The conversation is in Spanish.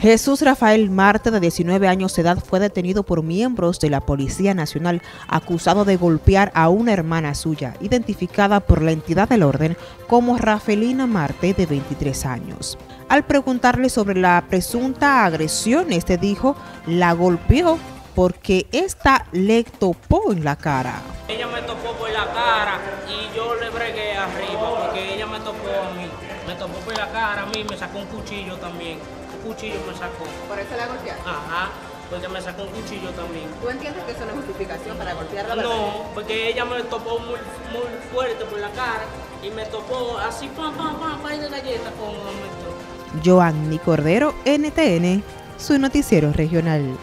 Jesús Rafael Marte, de 19 años de edad, fue detenido por miembros de la Policía Nacional acusado de golpear a una hermana suya, identificada por la entidad del orden como Rafelina Marte, de 23 años. Al preguntarle sobre la presunta agresión, este dijo, la golpeó porque esta le topó en la cara. Ella me topó por la cara y yo le bregué arriba porque ella me topó a mí. Me topó por la cara a mí, me sacó un cuchillo también cuchillo me sacó. ¿Por eso la golpeaste? Ajá, porque me sacó un cuchillo también. ¿Tú entiendes que eso no es justificación para golpearla? No, porque ella me topó muy, muy fuerte por la cara y me topó así, pam, pam, pam, pam, de galleta con Joanny Cordero, NTN, su noticiero regional.